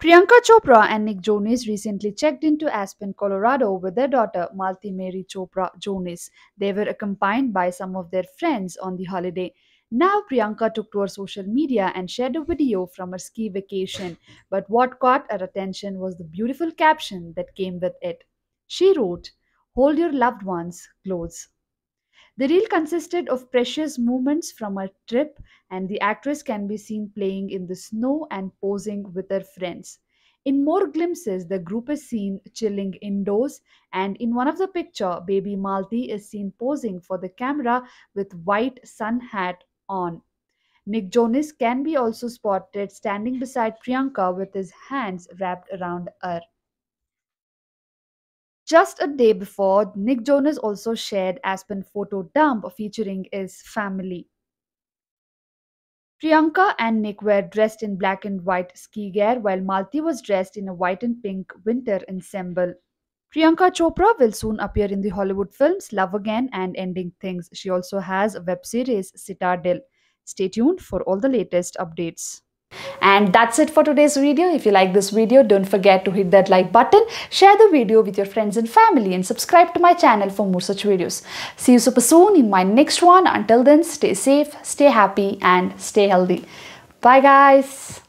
Priyanka Chopra and Nick Jonas recently checked into Aspen, Colorado with their daughter Malti Marie Chopra Jonas. They were accompanied by some of their friends on the holiday. Now Priyanka took to her social media and shared a video from her ski vacation. But what caught her attention was the beautiful caption that came with it. She wrote, Hold your loved ones close. The reel consisted of precious moments from her trip, and the actress can be seen playing in the snow and posing with her friends. In more glimpses, the group is seen chilling indoors, and in one of the picture, baby Malti is seen posing for the camera with white sun hat on. Nick Jonas can be also spotted standing beside Priyanka with his hands wrapped around her. Just a day before, Nick Jonas also shared Aspen photo dump featuring his family. Priyanka and Nick were dressed in black and white ski gear, while Malti was dressed in a white and pink winter ensemble. Priyanka Chopra will soon appear in the Hollywood films Love Again and Ending Things. She also has a web series Citadel. Stay tuned for all the latest updates. And that's it for today's video. If you like this video, don't forget to hit that like button, share the video with your friends and family and subscribe to my channel for more such videos. See you super soon in my next one. Until then, stay safe, stay happy and stay healthy. Bye guys.